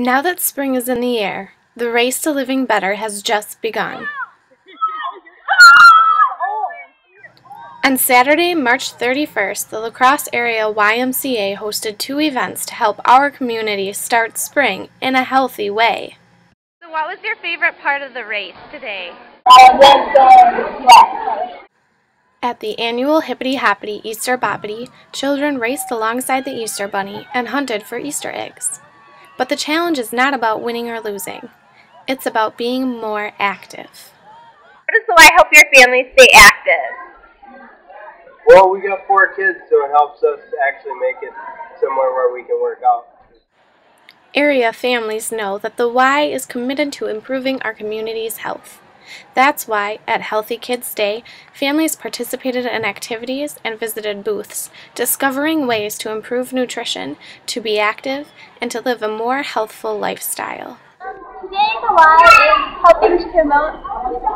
Now that spring is in the air, the race to living better has just begun. On Saturday, March 31st, the La Crosse Area YMCA hosted two events to help our community start spring in a healthy way. So what was your favorite part of the race today? At the annual Hippity Hoppity Easter Boppity, children raced alongside the Easter Bunny and hunted for Easter eggs. But the challenge is not about winning or losing. It's about being more active. How does the Y help your family stay active? Well, we got four kids, so it helps us actually make it somewhere where we can work out. Area families know that the Y is committed to improving our community's health. That's why, at Healthy Kids Day, families participated in activities and visited booths, discovering ways to improve nutrition, to be active, and to live a more healthful lifestyle. Today, the Y is helping to promote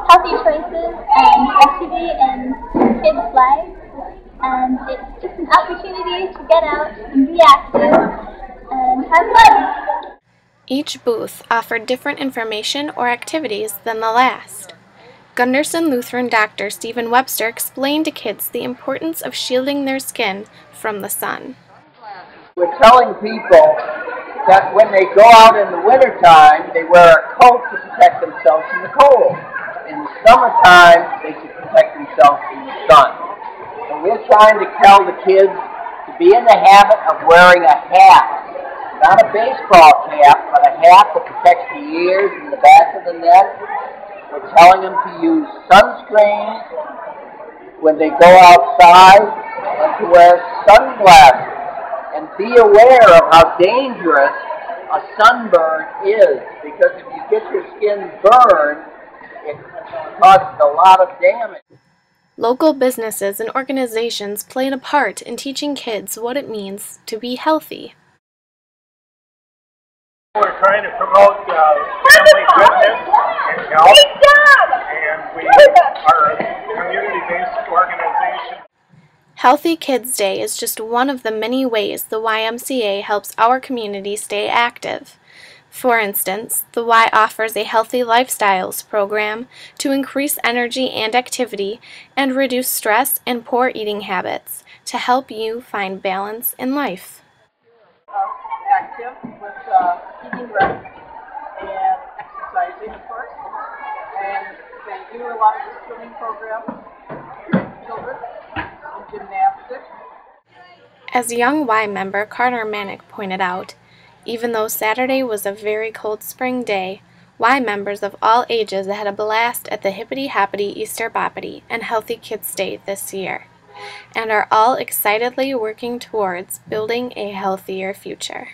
healthy choices and activity in kids' lives and it's just an opportunity to get out and be active and have fun. Each booth offered different information or activities than the last. Gundersen Lutheran doctor Stephen Webster explained to kids the importance of shielding their skin from the sun. We're telling people that when they go out in the wintertime, they wear a coat to protect themselves from the cold. In the summertime, they should protect themselves from the sun we're trying to tell the kids to be in the habit of wearing a hat. Not a baseball cap, but a hat that protects the ears and the back of the neck. We're telling them to use sunscreen when they go outside and to wear sunglasses and be aware of how dangerous a sunburn is because if you get your skin burned, it causes a lot of damage. Local businesses and organizations played a part in teaching kids what it means to be healthy. We're trying to promote uh, family goodness and health, and we are a community-based organization. Healthy Kids Day is just one of the many ways the YMCA helps our community stay active. For instance, the Y offers a healthy lifestyles program to increase energy and activity and reduce stress and poor eating habits to help you find balance in life. With uh, eating right and exercising, of course. And they do a lot of swimming program children and gymnastics. As a young Y member Carter Manick pointed out, even though Saturday was a very cold spring day, Y members of all ages had a blast at the Hippity Hoppity Easter Boppity and Healthy Kids Day this year, and are all excitedly working towards building a healthier future.